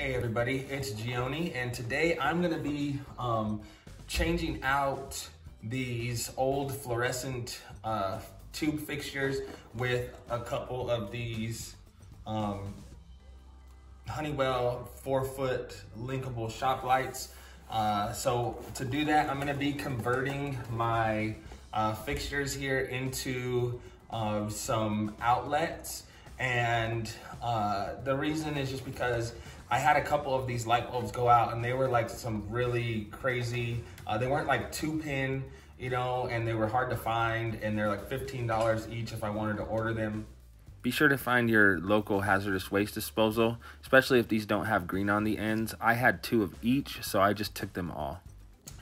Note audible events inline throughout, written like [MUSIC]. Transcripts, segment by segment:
Hey everybody, it's Jioni, and today I'm gonna be um, changing out these old fluorescent uh, tube fixtures with a couple of these um, Honeywell four foot linkable shop lights. Uh, so to do that, I'm gonna be converting my uh, fixtures here into uh, some outlets. And uh, the reason is just because I had a couple of these light bulbs go out and they were like some really crazy, uh, they weren't like two pin, you know, and they were hard to find and they're like $15 each if I wanted to order them. Be sure to find your local hazardous waste disposal, especially if these don't have green on the ends. I had two of each, so I just took them all.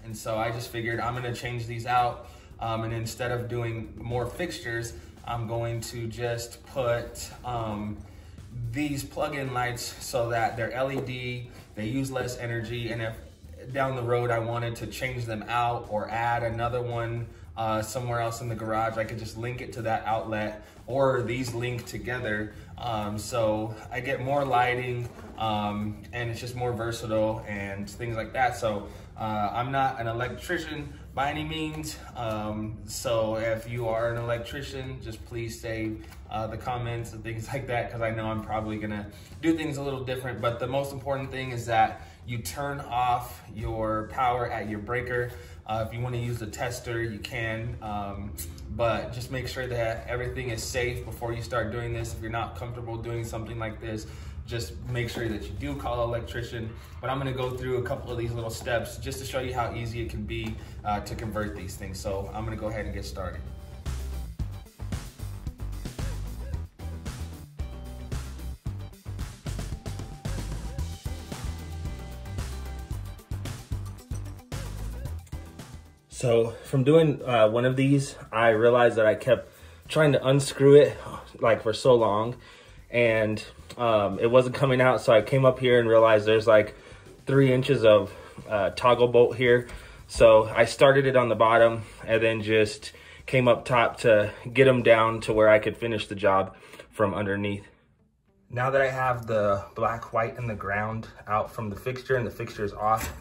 And so I just figured I'm gonna change these out um, and instead of doing more fixtures, I'm going to just put um, these plug-in lights so that they're LED, they use less energy, and if down the road I wanted to change them out or add another one uh, somewhere else in the garage, I could just link it to that outlet or these link together. Um, so I get more lighting um, and it's just more versatile and things like that. So uh, I'm not an electrician by any means. Um, so if you are an electrician, just please save uh, the comments and things [LAUGHS] like that because I know I'm probably gonna do things a little different. But the most important thing is that you turn off your power at your breaker. Uh, if you want to use the tester, you can, um, but just make sure that everything is safe before you start doing this. If you're not comfortable doing something like this, just make sure that you do call an electrician. But I'm gonna go through a couple of these little steps just to show you how easy it can be uh, to convert these things. So I'm gonna go ahead and get started. So from doing uh, one of these, I realized that I kept trying to unscrew it like for so long and um, it wasn't coming out. So I came up here and realized there's like three inches of uh, toggle bolt here. So I started it on the bottom and then just came up top to get them down to where I could finish the job from underneath. Now that I have the black, white, and the ground out from the fixture and the fixture is off,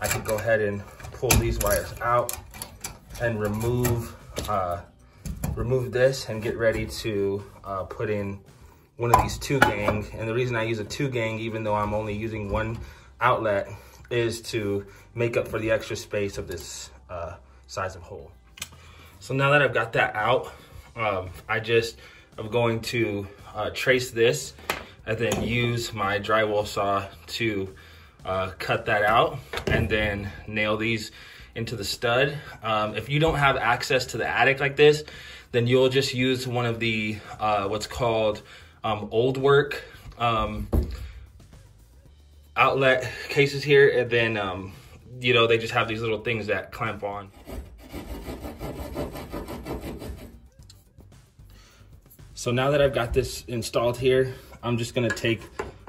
I can go ahead and pull these wires out and remove uh, remove this and get ready to uh, put in one of these two gang. And the reason I use a two gang, even though I'm only using one outlet, is to make up for the extra space of this uh, size of hole. So now that I've got that out, um, I just, I'm going to uh, trace this and then use my drywall saw to uh, cut that out and then nail these into the stud. Um, if you don't have access to the attic like this, then you'll just use one of the, uh, what's called um, old work um, outlet cases here, and then um, you know they just have these little things that clamp on. So now that I've got this installed here, I'm just gonna take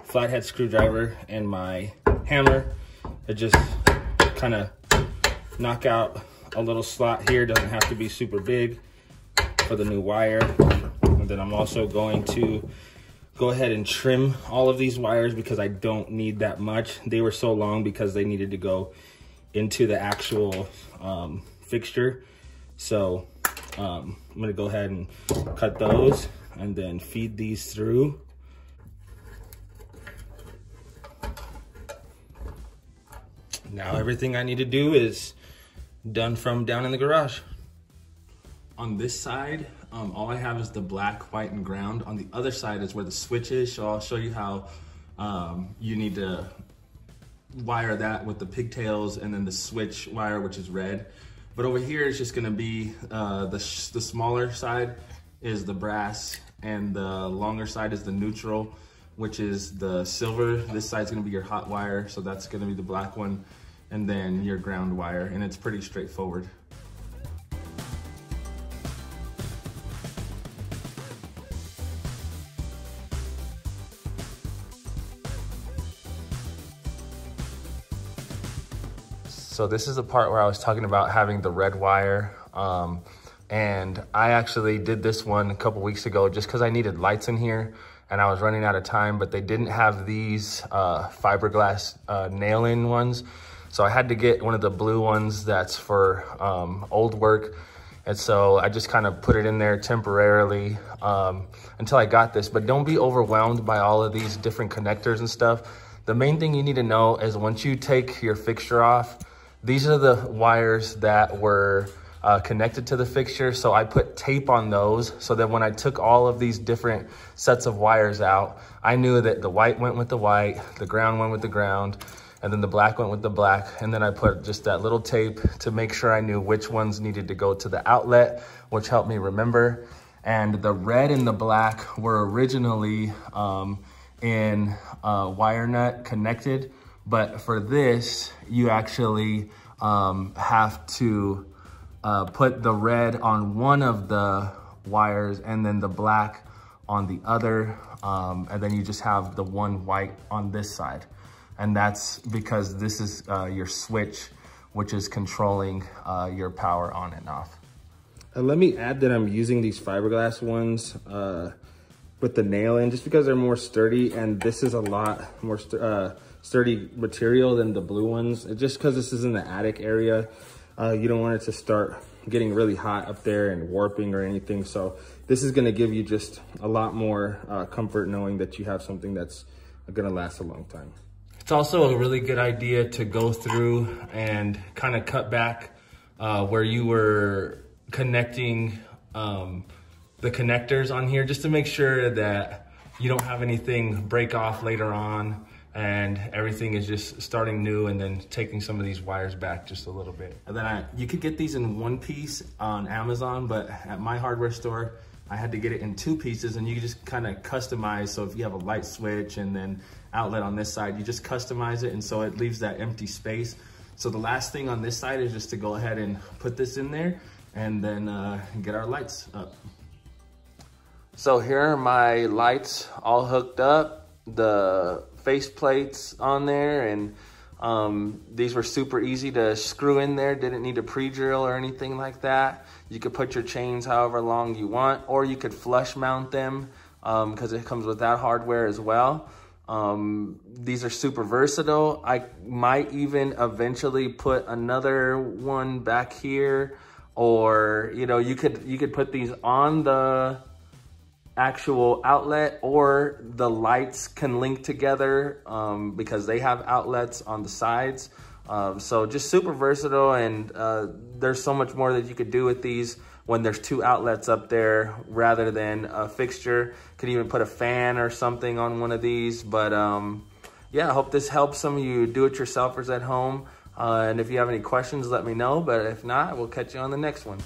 flathead screwdriver and my hammer and just kind of knock out a little slot here. Doesn't have to be super big for the new wire. And then I'm also going to go ahead and trim all of these wires because I don't need that much. They were so long because they needed to go into the actual um, fixture. So um, I'm gonna go ahead and cut those and then feed these through. Now everything I need to do is done from down in the garage. On this side, um, all I have is the black, white, and ground. On the other side is where the switch is, so I'll show you how um, you need to wire that with the pigtails and then the switch wire, which is red. But over here is just gonna be, uh, the, the smaller side is the brass and the longer side is the neutral, which is the silver. This side's gonna be your hot wire, so that's gonna be the black one, and then your ground wire, and it's pretty straightforward. So this is the part where I was talking about having the red wire. Um, And I actually did this one a couple weeks ago just because I needed lights in here and I was running out of time, but they didn't have these uh, fiberglass uh, nail-in ones. So I had to get one of the blue ones that's for um, old work. And so I just kind of put it in there temporarily um, until I got this. But don't be overwhelmed by all of these different connectors and stuff. The main thing you need to know is once you take your fixture off, these are the wires that were uh, connected to the fixture. So I put tape on those so that when I took all of these different sets of wires out, I knew that the white went with the white, the ground went with the ground, and then the black went with the black. And then I put just that little tape to make sure I knew which ones needed to go to the outlet, which helped me remember. And the red and the black were originally um, in uh, wire nut connected. But for this, you actually um, have to uh, put the red on one of the wires and then the black on the other. Um, and then you just have the one white on this side. And that's because this is uh, your switch, which is controlling uh, your power on and off. And let me add that I'm using these fiberglass ones uh, with the nail in just because they're more sturdy and this is a lot more uh, sturdy material than the blue ones. Just because this is in the attic area, uh, you don't want it to start getting really hot up there and warping or anything. So this is gonna give you just a lot more uh, comfort knowing that you have something that's gonna last a long time. It's also a really good idea to go through and kind of cut back uh, where you were connecting um, the connectors on here just to make sure that you don't have anything break off later on and everything is just starting new and then taking some of these wires back just a little bit. And then I, you could get these in one piece on Amazon, but at my hardware store, I had to get it in two pieces and you just kind of customize. So if you have a light switch and then outlet on this side, you just customize it and so it leaves that empty space. So the last thing on this side is just to go ahead and put this in there and then uh, get our lights up. So here are my lights all hooked up, the face plates on there, and um, these were super easy to screw in there, didn't need a pre-drill or anything like that. You could put your chains however long you want, or you could flush mount them because um, it comes with that hardware as well. Um, these are super versatile. I might even eventually put another one back here or, you know, you could, you could put these on the actual outlet or the lights can link together um, because they have outlets on the sides. Um, so just super versatile and uh, there's so much more that you could do with these when there's two outlets up there rather than a fixture. Could even put a fan or something on one of these. But um, yeah, I hope this helps some of you do-it-yourselfers at home. Uh, and if you have any questions, let me know. But if not, we'll catch you on the next one.